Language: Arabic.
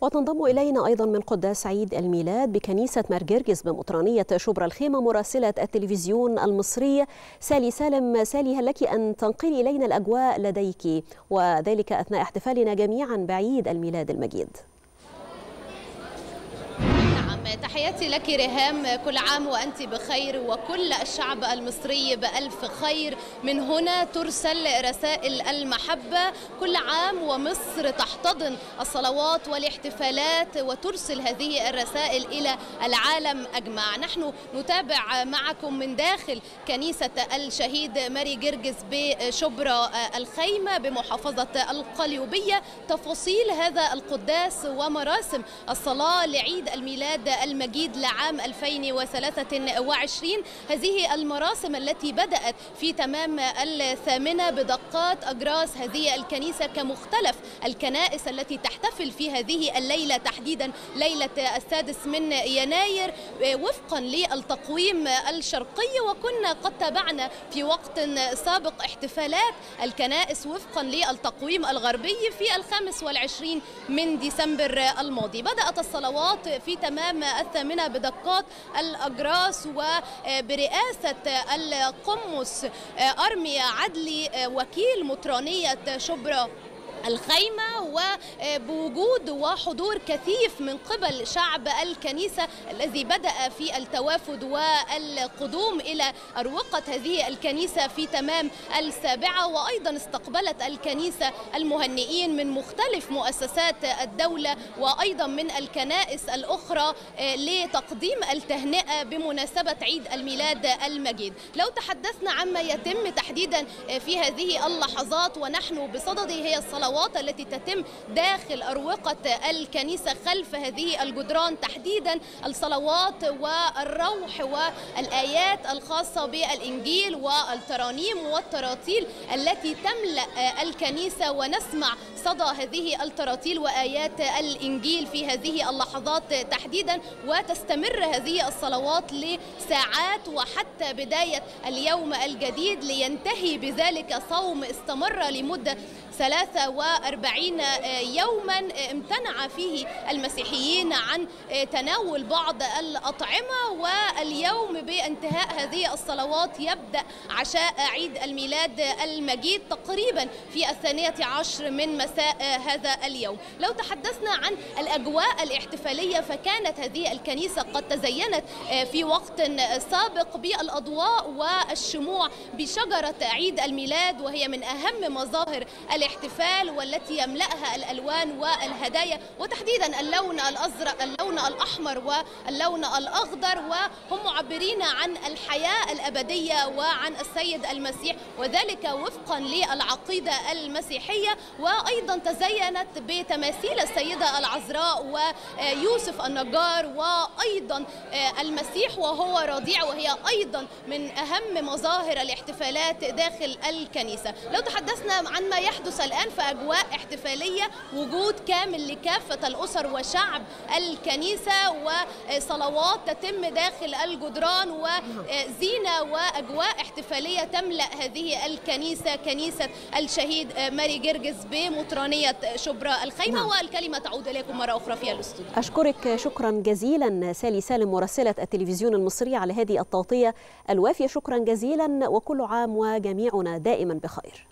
وتنضم إلينا أيضا من قداس عيد الميلاد بكنيسة مرجرجس بمطرانية شبرا الخيمة مراسلة التلفزيون المصري. سالي سالم سالي هل لك أن تنقلي إلينا الأجواء لديك؟ وذلك أثناء احتفالنا جميعا بعيد الميلاد المجيد. تحياتي لك ريهام. كل عام وأنت بخير وكل الشعب المصري بألف خير. من هنا ترسل رسائل المحبة. كل عام ومصر تحتضن الصلوات والاحتفالات وترسل هذه الرسائل إلى العالم أجمع. نحن نتابع معكم من داخل كنيسة الشهيد ماري جرجس بشبرا الخيمة بمحافظة القليوبية. تفاصيل هذا القداس ومراسم الصلاة لعيد الميلاد المجيد لعام 2023 هذه المراسم التي بدأت في تمام الثامنة بدقات أجراس هذه الكنيسة كمختلف الكنائس التي تحتفل في هذه الليلة تحديدا ليلة السادس من يناير وفقا للتقويم الشرقي. وكنا قد تابعنا في وقت سابق احتفالات الكنائس وفقا للتقويم الغربي في الخامس والعشرين من ديسمبر الماضي. بدأت الصلوات في تمام الثامنة بدقات الأجراس وبرئاسة القمص. أرميا عدلي وكيل مطرانية شبرا. الخيمة وبوجود وحضور كثيف من قبل شعب الكنيسة الذي بدأ في التوافد والقدوم إلى أروقة هذه الكنيسة في تمام السابعة. وأيضا استقبلت الكنيسة المهنئين من مختلف مؤسسات الدولة وأيضا من الكنائس الأخرى لتقديم التهنئة بمناسبة عيد الميلاد المجيد. لو تحدثنا عما يتم تحديدا في هذه اللحظات ونحن بصدد هي الصلوات التي تتم داخل أروقة الكنيسة خلف هذه الجدران تحديدا الصلوات والروح والآيات الخاصة بالإنجيل والترانيم والتراتيل التي تملأ الكنيسة ونسمع صدى هذه التراتيل وآيات الإنجيل في هذه اللحظات تحديدا وتستمر هذه الصلوات لساعات وحتى بداية اليوم الجديد لينتهي بذلك صوم استمر لمدة 43 يوما امتنع فيه المسيحيين عن تناول بعض الأطعمة. واليوم بانتهاء هذه الصلوات يبدأ عشاء عيد الميلاد المجيد تقريبا في الثانية عشر من مساء هذا اليوم. لو تحدثنا عن الأجواء الاحتفالية فكانت هذه الكنيسة قد تزينت في وقت سابق بالأضواء والشموع بشجرة عيد الميلاد. وهي من أهم مظاهر الاحتفال والتي يملأها الألوان والهدايا وتحديدا اللون الأزرق اللون الأحمر واللون الأخضر وهم معبرين عن الحياة الأبدية وعن السيد المسيح وذلك وفقا للعقيدة المسيحية. وأيضا تزينت بتماثيل السيدة العذراء ويوسف النجار وأيضا المسيح وهو رضيع وهي أيضا من أهم مظاهر الاحتفالات داخل الكنيسة. لو تحدثنا عن ما يحدث الآن في أجواء احتفالية وجود كامل لكافة الأسر وشعب الكنيسة وصلوات تتم داخل الجدران وزينة وأجواء احتفالية تملأ هذه الكنيسة كنيسة الشهيد ماري جرجس بمطرانية شبرا الخيمة نعم. والكلمة تعود إليكم مرة أخرى في الأستوديو. أشكرك شكرا جزيلا سالي سالم مراسلة التلفزيون المصري على هذه التغطية الوافية. شكرا جزيلا وكل عام وجميعنا دائما بخير.